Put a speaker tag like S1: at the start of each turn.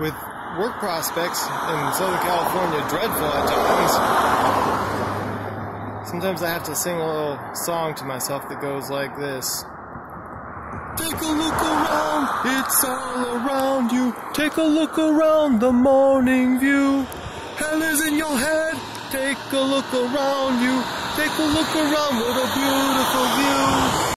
S1: with work prospects in Southern California dreadful at times, sometimes I have to sing a little song to myself that goes like this. Take a look around, it's all around you. Take a look around the morning view. Hell is in your head, take a look around you. Take a look around, what a beautiful view.